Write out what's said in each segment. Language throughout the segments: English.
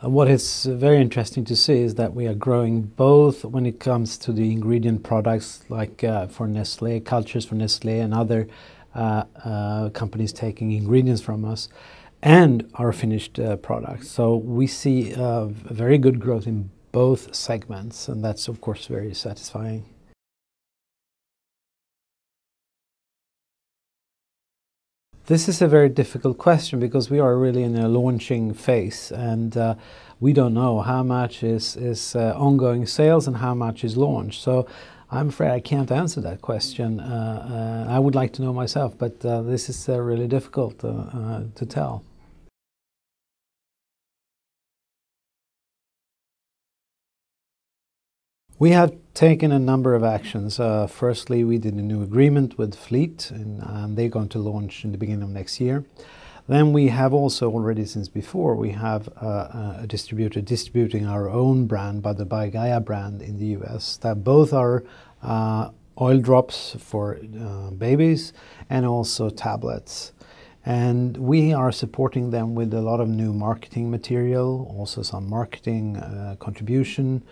What is very interesting to see is that we are growing both when it comes to the ingredient products, like uh, for Nestle, cultures for Nestle, and other uh, uh, companies taking ingredients from us, and our finished uh, products. So we see uh, very good growth in both segments, and that's of course very satisfying. This is a very difficult question because we are really in a launching phase and uh, we don't know how much is, is uh, ongoing sales and how much is launched. So I'm afraid I can't answer that question. Uh, uh I would like to know myself, but uh, this is uh, really difficult to tell. We have taken a number of actions. Uh, firstly, we did a new agreement with Fleet, and, they're going to launch in the beginning of next year. Then we have also already since before we have uh, a distributor distributing our own brand by the BioGaia brand in the U.S. That both are uh, oil drops for uh, babies and also tablets. And we are supporting them with a lot of new marketing material, also some marketing uh, contribution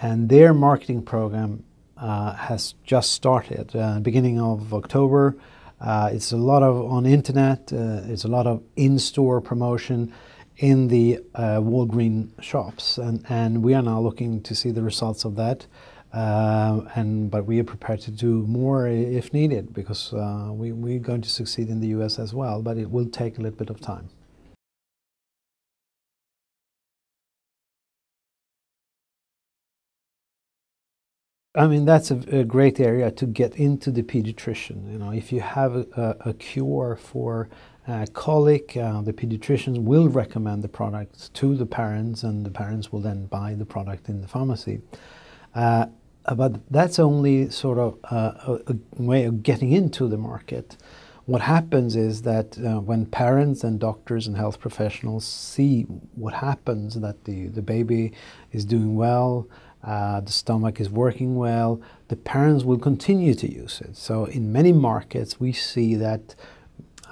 and their marketing program uh, has just started, uh, beginning of October. Uh, it's a lot of on internet. Uh, it's a lot of in-store promotion in the uh, Walgreen shops, and and we are now looking to see the results of that. Uh, and but we are prepared to do more if needed because we we're going to succeed in the U.S. as well, but it will take a little bit of time. I mean, that's a, a, great area to get into the pediatrician. You know, if you have a, a cure for uh, colic, uh, the pediatricians will recommend the product to the parents, and the parents will then buy the product in the pharmacy. Uh, but that's only sort of a, a, way of getting into the market. What happens is that uh, when parents and doctors and health professionals see what happens, that the, the baby is doing well, uh, the stomach is working well, the parents will continue to use it. So in many markets, we see that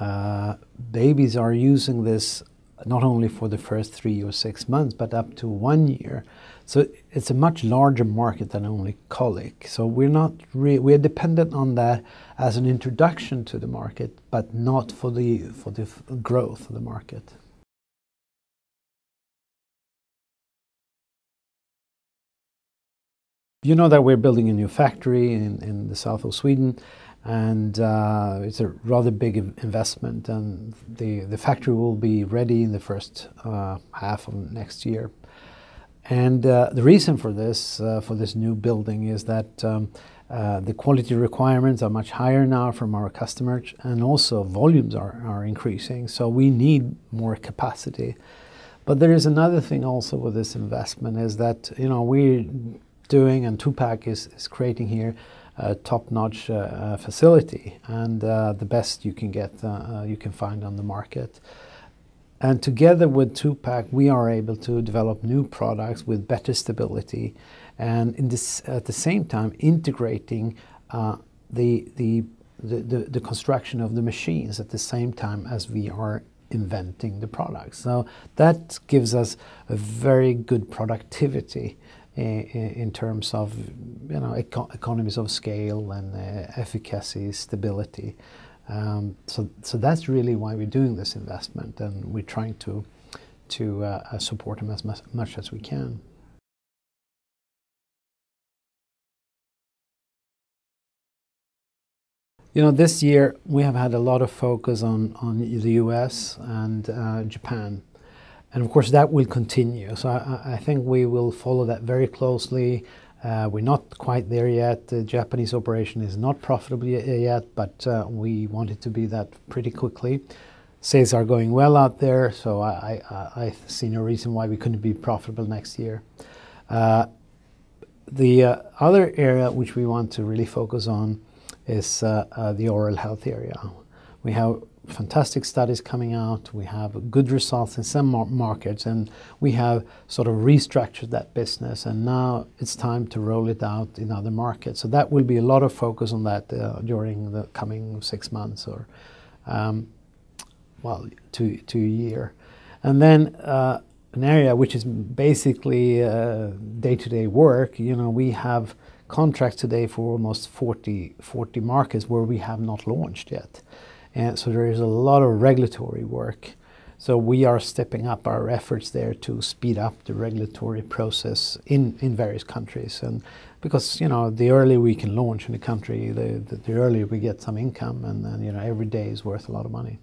uh, babies are using this not only for the first three or six months, but up to one year. So it's a much larger market than only colic. So we're not we're dependent on that as an introduction to the market, but not for the for the growth of the market. You know that we're building a new factory in, in the south of Sweden, and uh, it's a rather big investment. And the, the factory will be ready in the first uh, half of next year. And uh, the reason for this, uh, for this new building, is that um, uh, the quality requirements are much higher now from our customers, and also volumes are, are increasing. So we need more capacity. But there is another thing also with this investment is that you know we doing, and TwoPac is, is creating here a top-notch uh, uh, facility and uh, the best you can get, uh, uh, you can find on the market. And together with TwoPac, we are able to develop new products with better stability, and in this, at the same time integrating uh, the, the, the, the, the construction of the machines at the same time as we are inventing the products. So that gives us a very good productivity in terms of you know eco economies of scale and uh, efficacy, stability. Um, so, so that's really why we're doing this investment, and we're trying to to uh, uh support them as much as we can. You know, this year we have had a lot of focus on on the U.S. and uh, Japan. And of course, that will continue. So I, I think we will follow that very closely. Uh, we're not quite there yet. The Japanese operation is not profitable yet, but uh, we want it to be that pretty quickly. Sales are going well out there, so I, I, I see no reason why we couldn't be profitable next year. Uh, the uh, other area which we want to really focus on is uh, uh, the oral health area. We have fantastic studies coming out. We have good results in some mar markets, and we have sort of restructured that business. And now it's time to roll it out in other markets. So that will be a lot of focus on that uh, during the coming six months or, um, well, to to a year. And then uh, an area which is basically uh, day-to-day work. You know, we have contracts today for almost 40, 40 markets where we have not launched yet. And so there is a lot of regulatory work. So we are stepping up our efforts there to speed up the regulatory process in, in various countries. And because you know the earlier we can launch in a country, the, the, the earlier we get some income, and, and you know every day is worth a lot of money.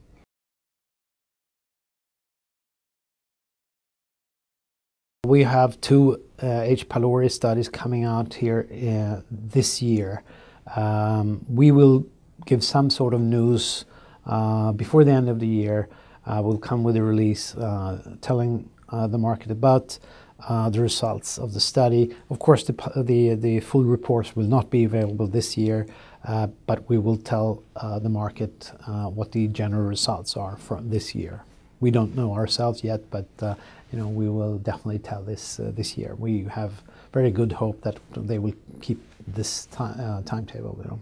We have two uh, H. pylori studies coming out here uh, this year. Um, we will give some sort of news before the end of the year. Uh, we'll come with a release uh, telling uh, the market about the results of the study. Of course, the, the, the, full reports will not be available this year, but we will tell the market what the general results are from this year we don't know ourselves yet, but uh, you know we will definitely tell this uh, this year. We have very good hope that they will keep this ti uh, timetable. You know.